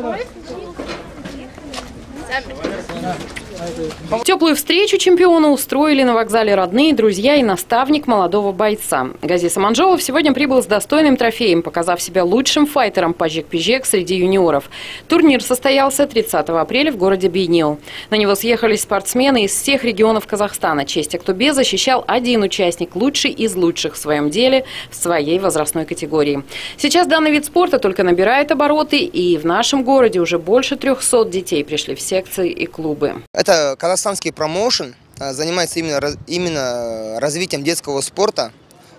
Freude. Теплую встречу чемпиона устроили на вокзале родные, друзья и наставник молодого бойца. Газис Аманжолов сегодня прибыл с достойным трофеем, показав себя лучшим файтером по жек-пижек среди юниоров. Турнир состоялся 30 апреля в городе Бейнил. На него съехались спортсмены из всех регионов Казахстана. Честь Актубе защищал один участник, лучший из лучших в своем деле, в своей возрастной категории. Сейчас данный вид спорта только набирает обороты, и в нашем городе уже больше 300 детей пришли в секции и клубы. Это казахстанский промоушен, а, занимается именно, именно развитием детского спорта.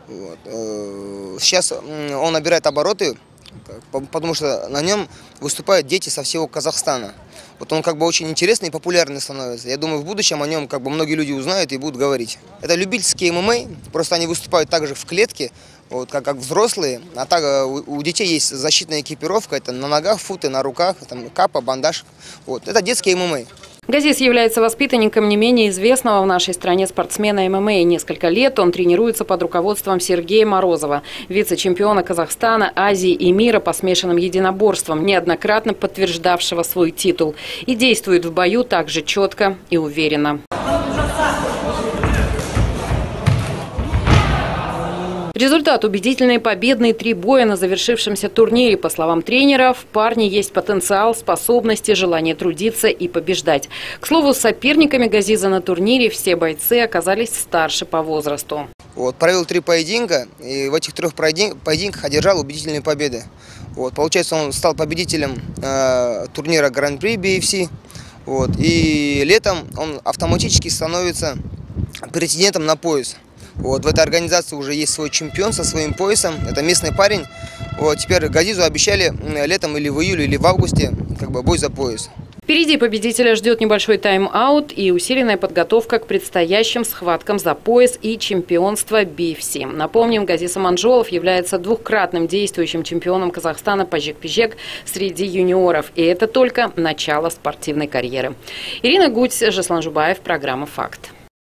Вот. Э, сейчас он набирает обороты, потому что на нем выступают дети со всего Казахстана. Вот он как бы очень интересный и популярный становится. Я думаю, в будущем о нем как бы многие люди узнают и будут говорить. Это любительские ММА, просто они выступают также в клетке, вот, как, как взрослые. А так э, у, у детей есть защитная экипировка, это на ногах футы, на руках, там капа, бандаж. Вот. Это детские ММА. Газис является воспитанником не менее известного в нашей стране спортсмена ММА. Несколько лет он тренируется под руководством Сергея Морозова, вице-чемпиона Казахстана, Азии и мира по смешанным единоборствам, неоднократно подтверждавшего свой титул. И действует в бою также четко и уверенно. Результат – убедительные победные три боя на завершившемся турнире. По словам тренеров, в парне есть потенциал, способности, желание трудиться и побеждать. К слову, соперниками Газиза на турнире все бойцы оказались старше по возрасту. Вот, провел три поединка, и в этих трех поединках одержал убедительные победы. Вот, получается, он стал победителем э, турнира Гран-при BFC. Вот, и летом он автоматически становится претендентом на пояс. Вот, в этой организации уже есть свой чемпион со своим поясом. Это местный парень. Вот, теперь Газизу обещали летом или в июле, или в августе как бы бой за пояс. Впереди победителя ждет небольшой тайм-аут и усиленная подготовка к предстоящим схваткам за пояс и чемпионство BFC. Напомним, Газис Аманжолов является двухкратным действующим чемпионом Казахстана по жек-пижек среди юниоров. И это только начало спортивной карьеры. Ирина Гудь, Жаслан Жубаев, программа «Факт».